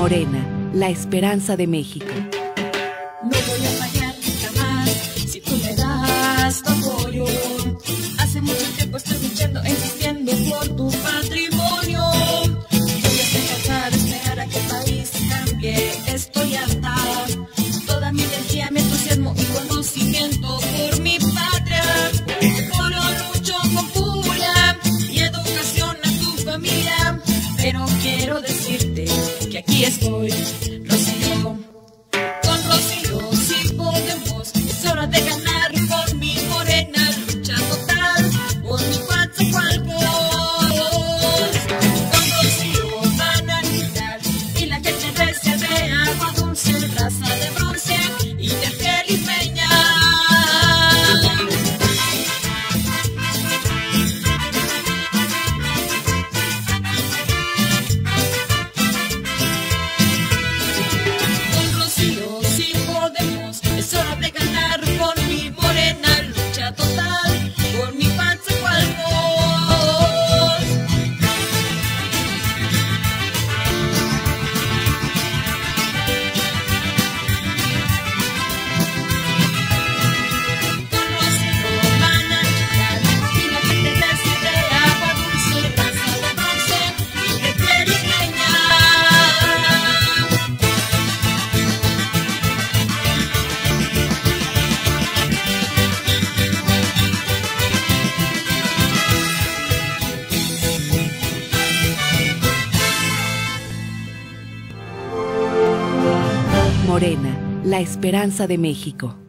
Morena, la esperanza de México. No voy a fallar jamás si tú me das tu apoyo. Hace mucho tiempo estoy luchando, insistiendo por tu patrimonio. A ser cansada de esperar a que el país cambie. Estoy harta. Toda mi energía, mi entusiasmo y conocimiento por mi patria. Por lo lucho con furia y educación a tu familia. Pero quiero decirte que aquí Morena, la esperanza de México.